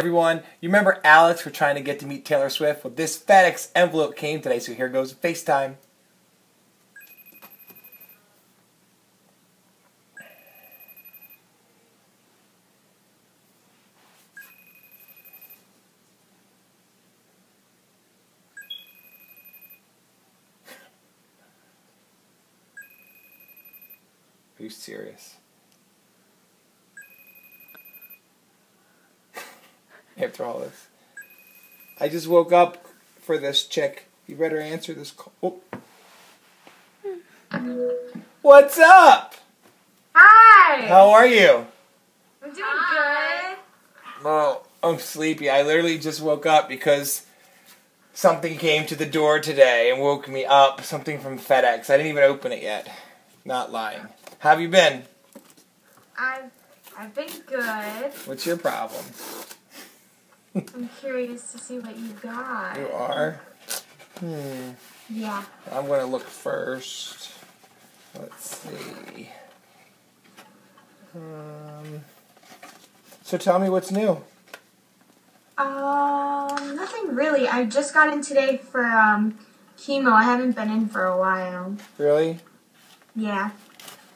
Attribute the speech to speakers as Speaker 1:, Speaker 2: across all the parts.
Speaker 1: everyone. You remember Alex for trying to get to meet Taylor Swift? Well, this FedEx envelope came today, so here goes FaceTime. Are you serious? After all this. I just woke up for this chick. You better answer this call. Oh. What's up?
Speaker 2: Hi.
Speaker 1: How are you?
Speaker 2: I'm doing good.
Speaker 1: Oh, I'm sleepy. I literally just woke up because something came to the door today and woke me up. Something from FedEx. I didn't even open it yet. Not lying. How have you been?
Speaker 2: I've I've been good.
Speaker 1: What's your problem?
Speaker 2: I'm curious to see what you got.
Speaker 1: You are? Hmm.
Speaker 2: Yeah.
Speaker 1: I'm going to look first. Let's see. Um, so tell me what's new.
Speaker 2: Um, nothing really. I just got in today for um chemo. I haven't been in for a while.
Speaker 1: Really?
Speaker 2: Yeah.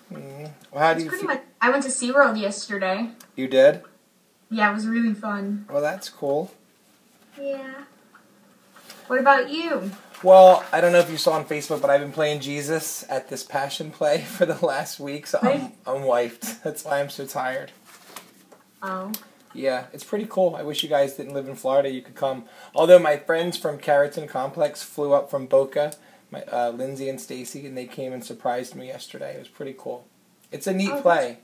Speaker 1: Hmm. Well, how do you
Speaker 2: pretty
Speaker 1: feel?
Speaker 2: much. I went to SeaWorld yesterday.
Speaker 1: You did?
Speaker 2: Yeah, it was really fun.
Speaker 1: Well, that's cool.
Speaker 2: Yeah. What about you?
Speaker 1: Well, I don't know if you saw on Facebook, but I've been playing Jesus at this Passion Play for the last week, so I'm,
Speaker 2: Right.
Speaker 1: I'm wiped. That's why I'm so tired.
Speaker 2: Oh.
Speaker 1: Yeah, it's pretty cool. I wish you guys didn't live in Florida. You could come. Although my friends from Carrollton Complex flew up from Boca, my uh, Lindsay and Stacy, and they came and surprised me yesterday. It was pretty cool. It's a neat
Speaker 2: Oh,
Speaker 1: play.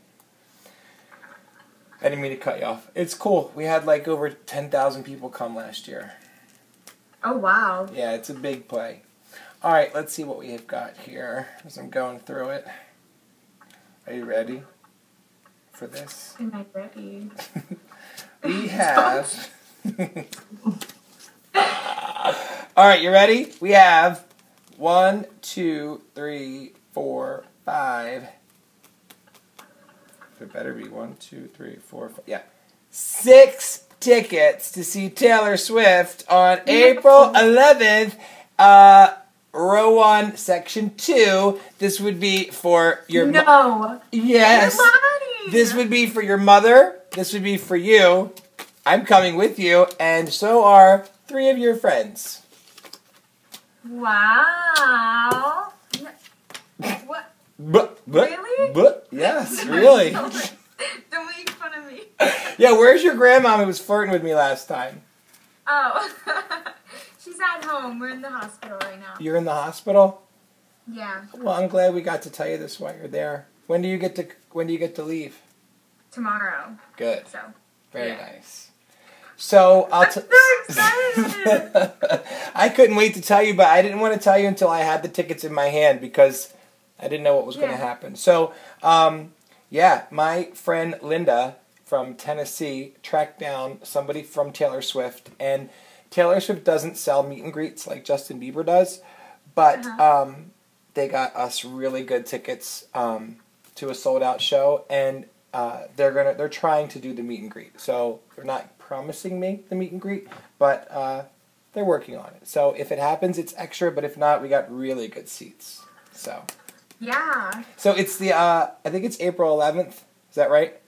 Speaker 1: I didn't mean to cut you off. It's cool. We had like over ten thousand people come last year.
Speaker 2: Oh wow.
Speaker 1: Yeah, it's a big play. All right, let's see what we have got here as I'm going through it. Are you ready for this?
Speaker 2: Am I ready?
Speaker 1: We have. All right, you ready? We have one, two, three, four, five. It better be one, two, three, four, five. Yeah. Six tickets to see Taylor Swift on April 11th. Uh, row one, section two. This would be for your. mo-
Speaker 2: no.
Speaker 1: yes.
Speaker 2: You're.
Speaker 1: This would be for your mother. This would be for you. I'm coming with you, and so are three of your friends.
Speaker 2: Wow. What?
Speaker 1: But, but,
Speaker 2: Really?
Speaker 1: But, yes, really.
Speaker 2: Don't make fun of me.
Speaker 1: yeah, where's your grandma who was flirting with me last time?
Speaker 2: Oh. She's at home. We're in the hospital right now.
Speaker 1: You're in the hospital?
Speaker 2: Yeah.
Speaker 1: Well, I'm glad we got to tell you this while you're there. When do you get to when do you get to leave?
Speaker 2: Tomorrow.
Speaker 1: Good.
Speaker 2: So.
Speaker 1: Very
Speaker 2: Yeah.
Speaker 1: nice. So I'll
Speaker 2: I'm so excited.
Speaker 1: I couldn't wait to tell you, but I didn't want to tell you until I had the tickets in my hand because I didn't know what was going to happen. So, um, yeah, my friend Linda from Tennessee tracked down somebody from Taylor Swift, and Taylor Swift doesn't sell meet and greets like Justin Bieber does, but
Speaker 2: Uh-huh.
Speaker 1: um, they got us really good tickets um, to a sold out show, and uh, they're gonna they're trying to do the meet and greet. So they're not promising me the meet and greet, but uh, they're working on it. So if it happens, it's extra. But if not, we got really good seats. So
Speaker 2: yeah.
Speaker 1: so it's the uh, I think it's April 11th. Is that right?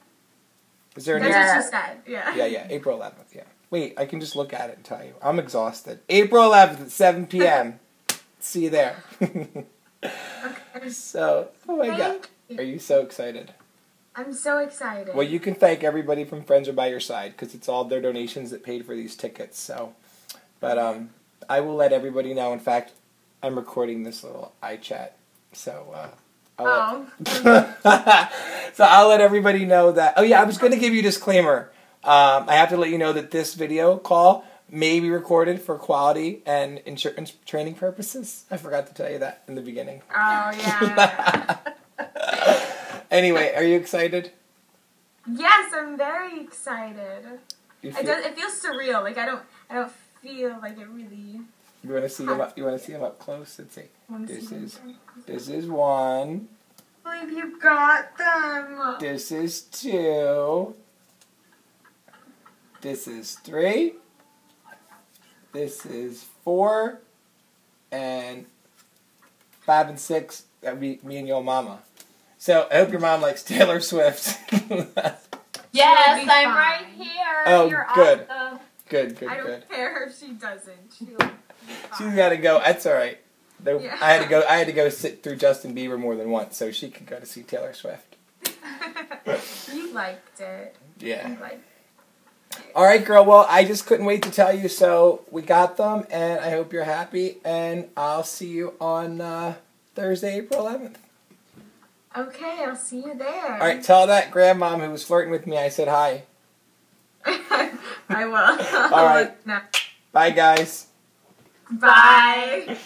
Speaker 1: Is there an
Speaker 2: That's
Speaker 1: April?
Speaker 2: what she said. Yeah.
Speaker 1: Yeah, yeah, April 11th. Yeah. Wait, I can just look at it and tell you. I'm exhausted. April 11th at 7 p.m. See you there.
Speaker 2: Okay.
Speaker 1: so, oh my god,
Speaker 2: you.
Speaker 1: are you so excited?
Speaker 2: I'm so excited.
Speaker 1: Well, you can thank everybody from Friends Are by Your Side because it's all their donations that paid for these tickets. So, but um, I will let everybody know. In fact, I'm recording this little iChat, so uh, I'll let-
Speaker 2: Oh.
Speaker 1: so I'll let everybody know that. Oh yeah, I was going to give you a disclaimer. Um, I have to let you know that this video call may be recorded for quality and insurance training purposes. I forgot to tell you that in the beginning.
Speaker 2: Oh yeah.
Speaker 1: Anyway, are you excited?
Speaker 2: yes, I'm very excited.
Speaker 1: You,
Speaker 2: It does. It feels surreal. Like I don't. I don't feel like it really.
Speaker 1: You want to see them up? You want to see him up close? Let's see. This is- This is one.
Speaker 2: I believe you got them.
Speaker 1: This is two. This is three. This is four. And five and six, that would be me and your mama. So I hope your mom likes Taylor Swift.
Speaker 3: Yes, I'm
Speaker 2: be
Speaker 3: right here.
Speaker 1: Oh,
Speaker 3: You're
Speaker 1: good.
Speaker 3: awesome.
Speaker 1: good, good,
Speaker 3: I don't
Speaker 1: good.
Speaker 3: care if she doesn't. She'll
Speaker 1: She's
Speaker 3: fine.
Speaker 1: got to go. That's all right.
Speaker 3: Yeah.
Speaker 1: I had to go. I had to go sit through Justin Bieber more than once, so she could go to see Taylor Swift.
Speaker 3: you liked it.
Speaker 1: Yeah.
Speaker 3: Liked
Speaker 1: All right, girl. Well, I just couldn't wait to tell you. So we got them, and I hope you're happy. And I'll see you on uh, Thursday, April 11th.
Speaker 2: Okay, I'll see you there.
Speaker 1: All right. Tell that grandmom who was flirting with me I said hi.
Speaker 3: I will.
Speaker 1: All right. Bye, guys.
Speaker 3: Bye.